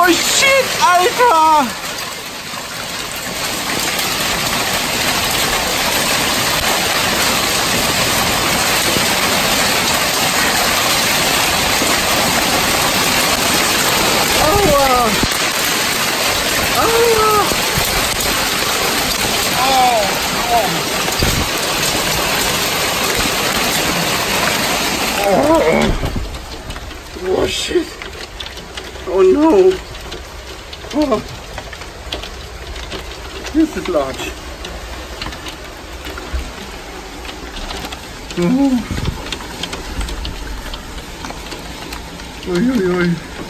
Alter! Oh, oh. Oh shit. Oh no. Oh. This is large. Oh. Oi, oi, oi.